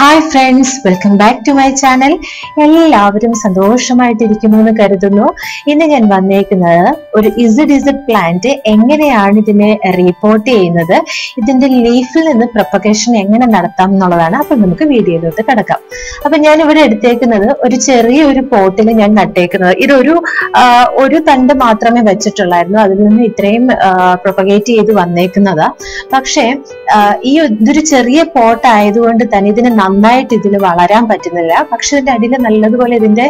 Hi friends welcome back to my channel എല്ലാവരും സന്തോഷമായിട്ടിരിക്കുന്നു എന്ന് കരുതുന്നു. ഇന്ന് ഞാൻ വന്നേക്കുന്നത് ഒരു ഇസിഡ് ഇസിഡ് പ്ലാന്റ് എങ്ങനെയാണ് ഇതിനെ റിപ്പോർട്ട് ചെയ്യുന്നത് ഇതിന്റെ ലീഫിൽ നിന്ന് പ്രൊപ്പഗേഷൻ എങ്ങനെ നടത്താം എന്നുള്ളതാണ്. അപ്പൊ നമുക്ക് വീഡിയോയിലോട്ട് കിടക്കാം. അപ്പൊ ഞാൻ ഇവിടെ എടുത്തേക്കുന്നത് ഒരു ചെറിയ ഒരു പോട്ടിൽ ഞാൻ നട്ടേക്കുന്നത്. ഇതൊരു ഒരു തണ്ട് മാത്രമേ വെച്ചിട്ടുള്ളായിരുന്നു. അതിൽ നിന്ന് ഇത്രയും പ്രൊപ്പഗേറ്റ് ചെയ്ത് വന്നേക്കുന്നതാ. പക്ഷേ ഈ ഇതൊരു ചെറിയ പോട്ട് ആയതുകൊണ്ട് തന്നെ ഇതിന് നന്നായിട്ട് ഇതിന് വളരാൻ പറ്റുന്നില്ല. പക്ഷെ ഇതിന്റെ അടിയിൽ നല്ലതുപോലെ ഇതിന്റെ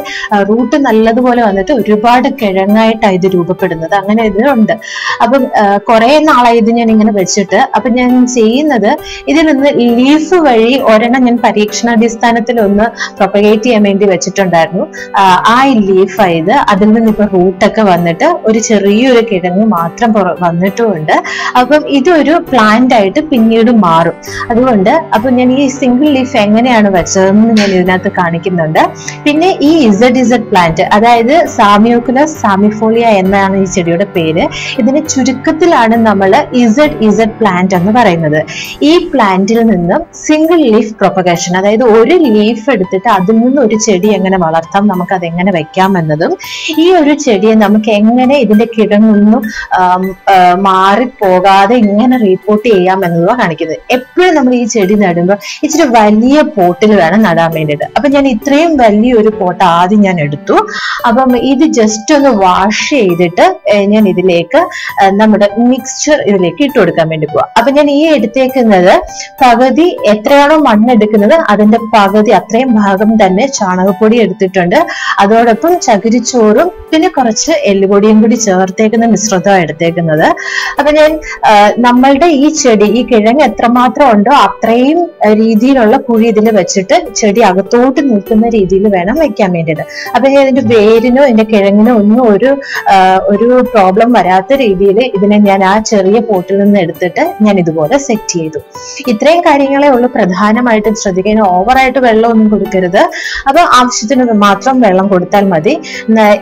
റൂട്ട് നല്ലതുപോലെ വന്നിട്ട് ഒരുപാട് കിഴങ്ങായിട്ടാണ് ഇത് രൂപപ്പെടുന്നത്. അങ്ങനെ ഇതിലുണ്ട്. അപ്പം കുറെ നാളായി ഇത് ഞാൻ ഇങ്ങനെ വെച്ചിട്ട്. അപ്പൊ ഞാൻ ചെയ്യുന്നത് ഇതിൽ നിന്ന് ലീഫ് വഴി ഒരെണ്ണം ഞാൻ പരീക്ഷണാടിസ്ഥാനത്തിൽ ഒന്ന് പ്രൊപ്പഗേറ്റ് ചെയ്യാൻ വേണ്ടി വെച്ചിട്ടുണ്ടായിരുന്നു. ആ, ലീഫ് ആയത് അതിൽ നിന്ന് ഇപ്പൊ റൂട്ടൊക്കെ വന്നിട്ട് ഒരു ചെറിയൊരു കിഴങ്ങ് മാത്രം വന്നിട്ടുമുണ്ട്. അപ്പം ഇതൊരു പ്ലാന്റ് ആയിട്ട് പിന്നീട് മാറും. അതുകൊണ്ട് അപ്പൊ ഞാൻ ഈ സിംഗിൾ ലീഫ് എങ്ങനെയാണ് വെച്ചതെന്ന് ഞാൻ ഇതിനകത്ത് കാണിക്കുന്നുണ്ട്. പിന്നെ ഈ ഇസഡ് ഇസഡ് പ്ലാന്റ് അതായത് സാമിയോക്കുലസ് സാമിഫോളിയ എന്നാണ് ഈ ചെടിയുടെ പേര്. ഇതിന് ചുരുക്കത്തിലാണ് നമ്മൾ ഇസഡ് ഇസഡ് പ്ലാന്റ് എന്ന് പറയുന്നത്. ഈ പ്ലാന്റിൽ നിന്നും സിംഗിൾ ലീഫ് പ്രൊപ്പഗേഷൻ അതായത് ഒരു ലീഫ് എടുത്തിട്ട് അതിൽ നിന്ന് ഒരു ചെടി എങ്ങനെ വളർത്താം നമുക്ക് അതെങ്ങനെ വെക്കാം എന്നതും ഈ ഒരു ചെടിയെ നമുക്ക് എങ്ങനെ ഇതിന്റെ കിടങ്ങൊന്നും മാറിപ്പോകാതെ ഇങ്ങനെ റീപ്പോർട്ട് ചെയ്യാം എന്നതും കാണിക്കുന്നത്. എപ്പോഴും നമ്മൾ ഈ ചെടി നടുമ്പോൾ ഇച്ചിരി വലിയ പോട്ടിൽ വേണം നടാൻ വേണ്ടിയിട്ട്. അപ്പൊ ഞാൻ ഇത്രയും വലിയൊരു പോട്ട് ആദ്യം ഞാൻ എടുത്തു. അപ്പം ഇത് ജസ്റ്റ് ഒന്ന് വാഷ് ചെയ്തിട്ട് ഞാൻ ഇതിലേക്ക് നമ്മുടെ മിക്സ്ചർ ഇതിലേക്ക് ഇട്ട് കൊടുക്കാൻ വേണ്ടി പോവാം. അപ്പൊ ഞാൻ ഈ എടുത്തേക്കുന്നത് പകുതി എത്രയാണോ മണ്ണെടുക്കുന്നത് അതിന്റെ പകുതി അത്രയും ഭാഗം തന്നെ ചാണകപ്പൊടി എടുത്തിട്ടുണ്ട്. അതോടൊപ്പം ചകിരിച്ചോറും പിന്നെ കുറച്ച് എല്ലുപൊടിയും കൂടി ചേർത്തേക്കുന്ന മിശ്രിതമാണ് എടുത്തേക്കുന്നത്. അപ്പൊ ഞാൻ നമ്മളുടെ ഈ ചെടി ഈ കിഴങ്ങ് എത്രമാത്രം ഉണ്ടോ അത്രയും രീതിയിലുള്ള കുഴി ഇതിൽ വെച്ചിട്ട് ചെടി അകത്തോട്ട് നിൽക്കുന്ന രീതിയിൽ വേണം വെക്കാൻ വേണ്ടിയിട്ട്. അപ്പൊ ഇതിന്റെ വേരിനോ ഇതിന്റെ കിഴങ്ങിനോ ഒന്നും ഒരു ഒരു പ്രോബ്ലം വരാത്ത രീതിയിൽ ഇതിനെ ഞാൻ ആ ചെറിയ പോട്ടിൽ നിന്ന് എടുത്തിട്ട് ഞാൻ ഇതുപോലെ സെറ്റ് ചെയ്തു. ഇത്രയും കാര്യങ്ങളെ ഉള്ളൂ. പ്രധാനമായിട്ടും ശ്രദ്ധിക്കുക ഓവറായിട്ട് വെള്ളമൊന്നും കൊടുക്കരുത്. അപ്പൊ ആവശ്യത്തിന് മാത്രം വെള്ളം കൊടുത്താൽ മതി.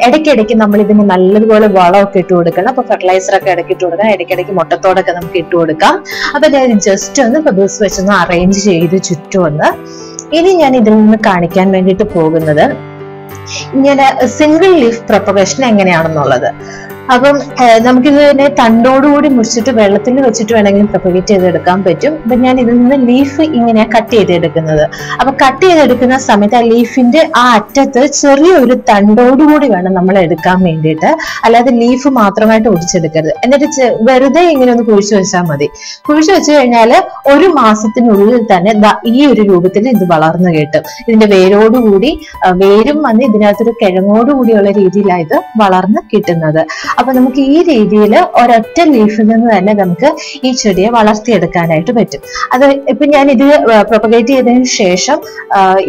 ഇടയ്ക്കിടയ്ക്ക് നമ്മൾ ഇതിന് നല്ലതുപോലെ വളമൊക്കെ ഇട്ട് കൊടുക്കണം. അപ്പൊ ഫെർട്ടിലൈസർ ഒക്കെ ഇടയ്ക്ക് ഇട്ട് കൊടുക്കാം. ഇടയ്ക്കിടയ്ക്ക് മുട്ടത്തോടൊക്കെ നമുക്ക് ഇട്ട് കൊടുക്കാം. അപ്പൊ ജസ്റ്റ് ഒന്ന് ബബിൾസ് വെച്ചൊന്ന് അറേഞ്ച് ചെയ്ത് ചുറ്റുമൊന്ന് ഇനി ഞാൻ ഇതിൽ നിന്ന് കാണിക്കാൻ വേണ്ടിയിട്ട് പോകുന്നത് ഇങ്ങനെ സിംഗിൾ ലീഫ് പ്രൊപ്പഗേഷൻ എങ്ങനെയാണെന്നുള്ളത്. അപ്പം നമുക്കിത് നമുക്കിതിനെ തണ്ടോടുകൂടി മുറിച്ചിട്ട് വെള്ളത്തിൽ വെച്ചിട്ട് വേണമെങ്കിൽ പ്രൊപ്പഗേറ്റ് ചെയ്തെടുക്കാൻ പറ്റും. അപ്പൊ ഞാൻ ഇതിൽ നിന്ന് ലീഫ് ഇങ്ങനെ കട്ട് ചെയ്തെടുക്കുന്നത്. അപ്പൊ കട്ട് ചെയ്തെടുക്കുന്ന സമയത്ത് ആ ലീഫിന്റെ ആ അറ്റത്ത് ചെറിയൊരു തണ്ടോടുകൂടി വേണം നമ്മൾ എടുക്കാൻ വേണ്ടിയിട്ട്. അല്ലാതെ ലീഫ് മാത്രമായിട്ട് ഒടിച്ചെടുക്കരുത്. എന്നിട്ട് വെറുതെ ഇങ്ങനെ ഒന്ന് കുഴിച്ചു വെച്ചാൽ മതി. കുഴിച്ചു വെച്ചു കഴിഞ്ഞാൽ ഒരു മാസത്തിനുള്ളിൽ തന്നെ ഈ ഒരു രൂപത്തിൽ ഇത് വളർന്നു കിട്ടും. ഇതിന്റെ വേരോടുകൂടി വേരും വന്ന് ഇതിനകത്തൊരു കിഴങ്ങോടുകൂടിയുള്ള രീതിയിലാണ് ഇത് വളർന്ന് കിട്ടുന്നത്. അപ്പൊ നമുക്ക് ഈ രീതിയിൽ ഒരൊറ്റ ലീഫിൽ നിന്ന് തന്നെ നമുക്ക് ഈ ചെടിയെ വളർത്തിയെടുക്കാനായിട്ട് പറ്റും. അത് ഇപ്പൊ ഞാൻ ഇത് പ്രൊപ്പഗേറ്റ് ചെയ്തതിന് ശേഷം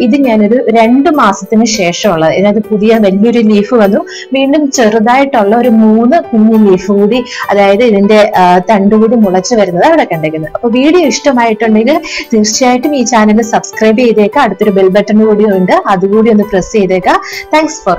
ഇത് ഞാനൊരു രണ്ട് മാസത്തിന് ശേഷമുള്ള ഇതിനകത്ത് പുതിയ വലിയൊരു ലീഫ് വന്നു. വീണ്ടും ചെറുതായിട്ടുള്ള ഒരു മൂന്ന് കുഞ്ഞു ലീഫ് കൂടി അതായത് ഇതിന്റെ തണ്ടുകൂടി മുളച്ചു വരുന്നത് അവിടെ കണ്ടേക്കുന്നത്. അപ്പൊ വീഡിയോ ഇഷ്ടമായിട്ടുണ്ടെങ്കിൽ തീർച്ചയായിട്ടും ഈ ചാനൽ സബ്സ്ക്രൈബ് ചെയ്തേക്കാം. അടുത്തൊരു ബെൽ ബട്ടൺ കൂടി ഉണ്ട്. അതുകൂടി ഒന്ന് പ്രസ് ചെയ്തേക്കാം. Thanks for